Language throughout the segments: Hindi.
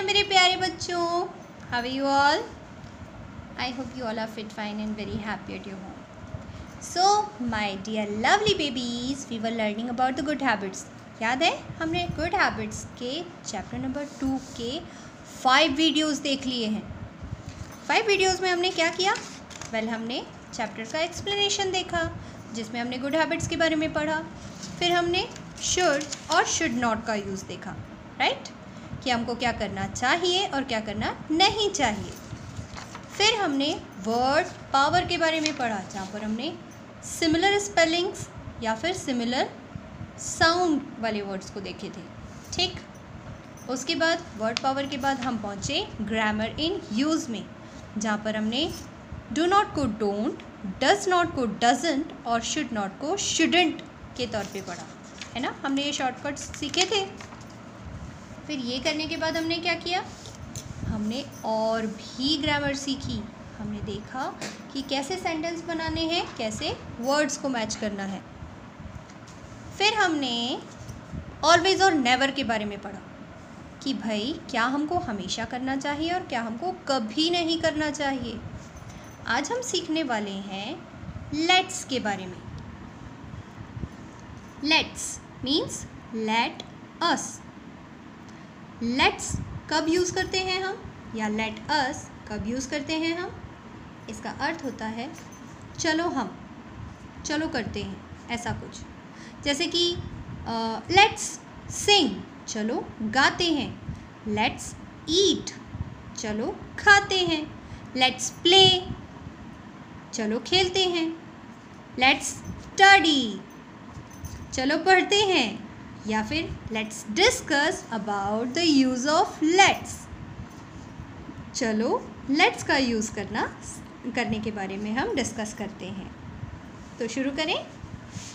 ना मेरे प्यारे बच्चों? How you all I hope you all are fit fine and very happy at your home so my dear lovely babies we were learning about the good habits याद है? हमने गुड हैबिट्स के चैप्टर नंबर टू के फाइव वीडियोस देख लिए हैं। फाइव वीडियोस में हमने क्या किया? वेल well, हमने चैप्टर का एक्सप्लेनेशन देखा जिसमें हमने गुड हैबिट्स के बारे में पढ़ा। फिर हमने शुड और शुड नॉट का यूज़ देखा राइट कि हमको क्या करना चाहिए और क्या करना नहीं चाहिए। फिर हमने वर्ड पावर के बारे में पढ़ा, जहाँ पर हमने सिमिलर स्पेलिंग्स या फिर सिमिलर साउंड वाले वर्ड्स को देखे थे। ठीक? उसके बाद वर्ड पावर के बाद हम पहुँचे ग्रामर इन यूज़ में, जहाँ पर हमने डो नॉट को डोंट डज नॉट को डजेंट और शुड नॉट को शुडेंट के तौर पे पढ़ा। है ना? हमने ये शॉर्टकट्स सीखे थे। फिर ये करने के बाद हमने क्या किया? हमने और भी ग्रामर सीखी। हमने देखा कि कैसे सेंटेंस बनाने हैं, कैसे वर्ड्स को मैच करना है। फिर हमने ऑलवेज़ और नेवर के बारे में पढ़ा कि भाई, क्या हमको हमेशा करना चाहिए और क्या हमको कभी नहीं करना चाहिए। आज हम सीखने वाले हैं लेट्स के बारे में। Let's means let us let's कब यूज़ करते हैं हम? या लेट अस कब यूज़ करते हैं हम? इसका अर्थ होता है, चलो हम, चलो करते हैं, ऐसा कुछ। जैसे कि लेट्स सिंग चलो गाते हैं। लेट्स ईट चलो खाते हैं। लेट्स प्ले चलो खेलते हैं। लेट्स स्टडी चलो पढ़ते हैं। या फिर let's discuss about the use of let's चलो लेट्स का यूज़ करना, करने के बारे में हम डिस्कस करते हैं। तो शुरू करें।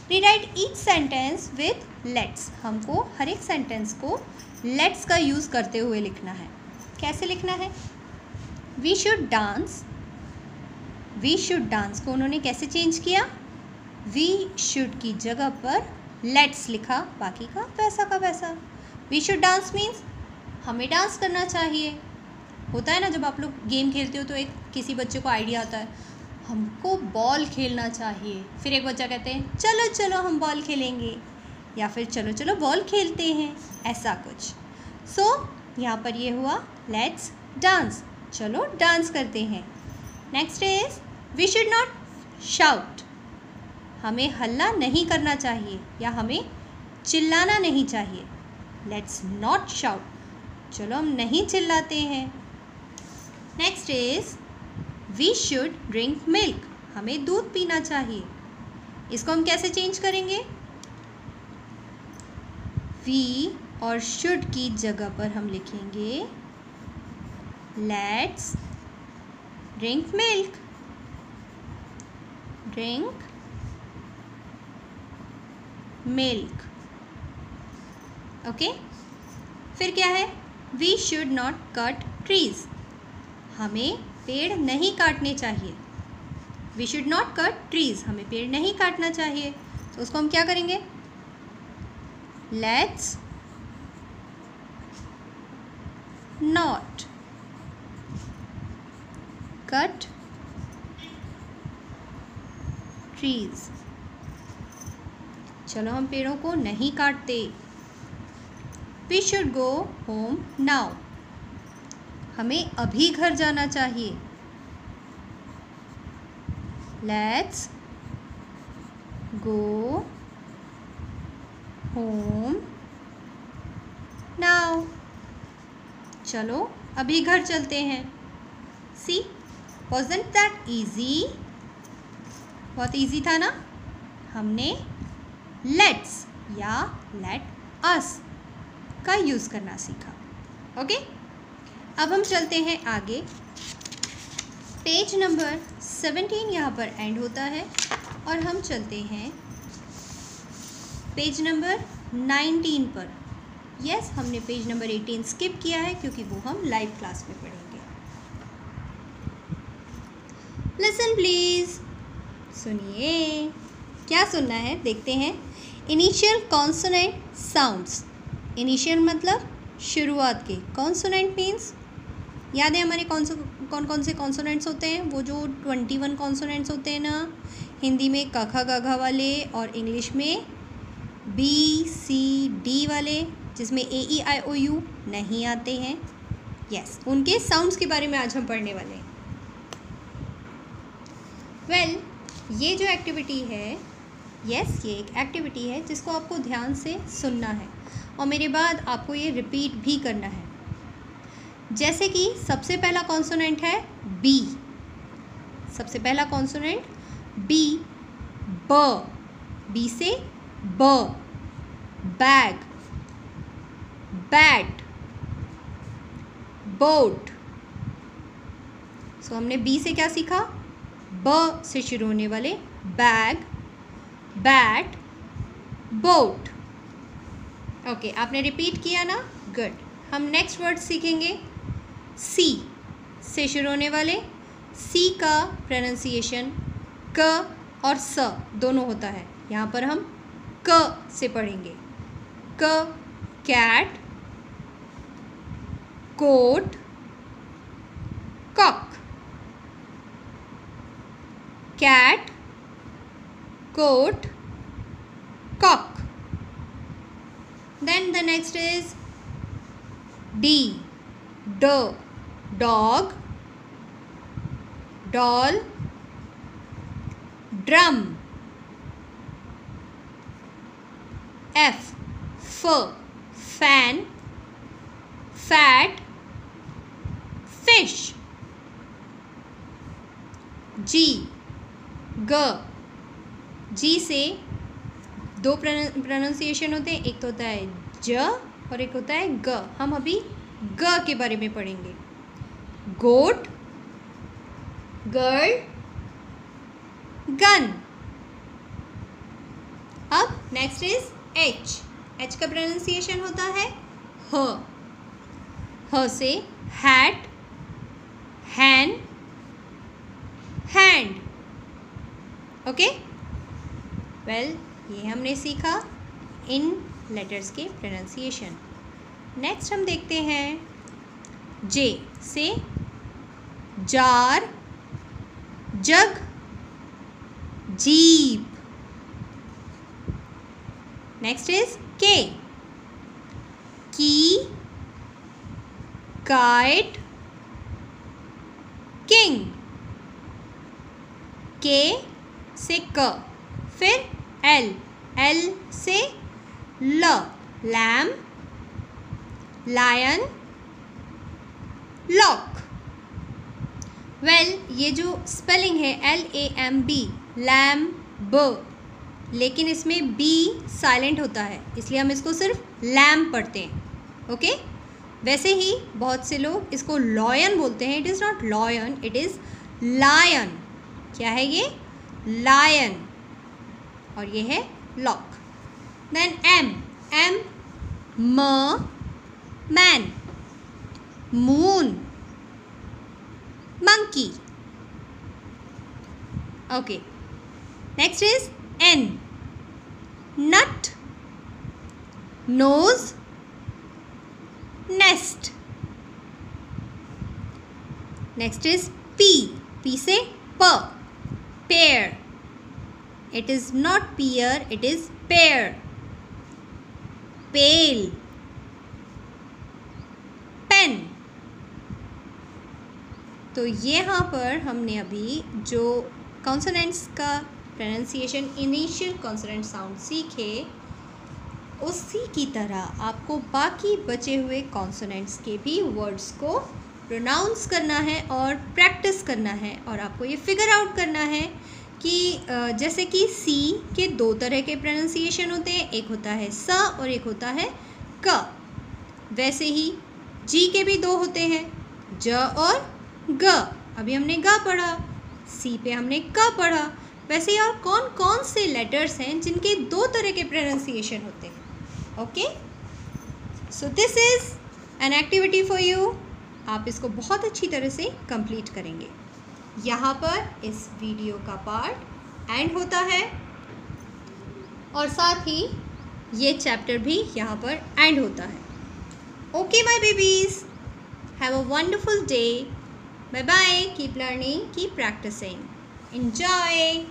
Rewrite each sentence with let's हमको हर एक सेंटेंस को लेट्स का यूज़ करते हुए लिखना है। कैसे लिखना है? We should dance we should dance को उन्होंने कैसे चेंज किया? वी शुड की जगह पर लेट्स लिखा बाकी का वैसा का वैसा। वी शुड डांस मीन्स हमें डांस करना चाहिए। होता है ना जब आप लोग गेम खेलते हो तो एक किसी बच्चे को आइडिया आता है हमको बॉल खेलना चाहिए। फिर एक बच्चा कहते हैं चलो चलो हम बॉल खेलेंगे। या फिर चलो चलो बॉल खेलते हैं। ऐसा कुछ। सो so, यहाँ पर ये हुआ लेट्स डांस चलो डांस करते हैं। Next is we should not shout हमें हल्ला नहीं करना चाहिए या हमें चिल्लाना नहीं चाहिए। लेट्स नॉट शाउट चलो हम नहीं चिल्लाते हैं। Next is we should drink milk हमें दूध पीना चाहिए। इसको हम कैसे चेंज करेंगे? वी और शुड की जगह पर हम लिखेंगे let's drink milk drink milk okay फिर क्या है? We should not cut trees हमें पेड़ नहीं काटने चाहिए। We should not cut trees हमें पेड़ नहीं काटना चाहिए। तो उसको हम क्या करेंगे? लेट्स नॉट कट ट्रीज चलो हम पेड़ों को नहीं काटते। We should go home now हमें अभी घर जाना चाहिए। लेट्स गो होम नाउ चलो अभी घर चलते हैं। सी वॉजेंट दैट ईजी बहुत ईजी था ना? हमने लेट्स या लेट अस का यूज़ करना सीखा। ओके अब हम चलते हैं आगे। पेज नंबर सेवेंटीन यहाँ पर एंड होता है और हम चलते हैं पेज नंबर नाइनटीन पर। यस yes, हमने पेज नंबर एटीन स्किप किया है क्योंकि वो हम लाइव क्लास में पढ़ेंगे। लिसन प्लीज़ सुनिए। क्या सुनना है? देखते हैं। Initial consonant sounds. इनिशियल मतलब शुरुआत के। कॉन्सोनेंट मीन्स याद है हमारे कौन से कौन कौन से कॉन्सोनेंट्स होते हैं? वो जो ट्वेंटी वन कॉन्सोनेंट्स होते हैं ना हिंदी में कखा गघा वाले और इंग्लिश में बी सी डी वाले जिसमें ए ई आई ओ यू नहीं आते हैं। यस yes, उनके साउंड्स के बारे में आज हम पढ़ने वाले हैं। वेल well, ये जो एक्टिविटी है यस ये एक एक्टिविटी है जिसको आपको ध्यान से सुनना है और मेरे बाद आपको ये रिपीट भी करना है। जैसे कि सबसे पहला कॉन्सोनेंट है बी सबसे पहला कॉन्सोनेंट बी ब बी से ब बैग बैट बोट सो हमने बी से क्या सीखा? ब से शुरू होने वाले बैग बैट बोट ओके आपने रिपीट किया ना? गुड हम नेक्स्ट वर्ड सीखेंगे. सी से शुरू होने वाले. सी का प्रोनाउंसिएशन क और स दोनों होता है. यहाँ पर हम क से पढ़ेंगे. क cat coat cock cat goat, cock. Then the next is D, do, dog, doll, drum. F, f, fan, fat, fish. G, g, G से दो प्रोनाउंसिएशन होते हैं, एक तो होता है ज और एक होता है ग हम अभी ग के बारे में पढ़ेंगे। गोट गर्ल गन अब नेक्स्ट इज़ एच एच का प्रोनाउंसिएशन होता है ह ह से hat hen hand okay well well, ये हमने सीखा इन लेटर्स के प्रोनाउंसिएशन नेक्स्ट हम देखते हैं जे से jar jug jeep. Next is K की काइट किंग के से क फिर एल एल से ल लैम लायन लॉक वेल ये जो स्पेलिंग है L A M B lamb लेकिन इसमें बी साइलेंट होता है, इसलिए हम इसको सिर्फ़ लैम पढ़ते हैं ओके वैसे ही बहुत से लोग इसको लॉयन बोलते हैं it is not lion it is lion क्या है ये? लायन और ये है लॉक देन एम एम म man moon monkey okay next is N nut nose nest next is P P से प पेड़ it is not pear, it is pear. Pale. Pen तो यहाँ पर हमने अभी जो कॉन्सोनेंट्स का प्रोनाउंसिएशन इनिशियल कॉन्सोनेंट साउंड सीखे, उसी की तरह आपको बाकी बचे हुए कॉन्सोनेंट्स के भी वर्ड्स को प्रोनाउंस करना है और प्रैक्टिस करना है और आपको ये फिगर आउट करना है। कि जैसे कि सी के दो तरह के प्रोनाउंसिएशन होते हैं, एक होता है स और एक होता है क। वैसे ही जी के भी दो होते हैं, ज और ग। अभी हमने ग पढ़ा सी पे हमने क पढ़ा। वैसे ही और कौन कौन से लेटर्स हैं जिनके दो तरह के प्रोनाउंसिएशन होते हैं? Okay? So this is an activity for you आप इसको बहुत अच्छी तरह से कंप्लीट करेंगे। यहाँ पर इस वीडियो का पार्ट एंड होता है। और साथ ही ये चैप्टर भी यहाँ पर एंड होता है। Okay my babies have a wonderful day bye bye keep learning keep practising enjoy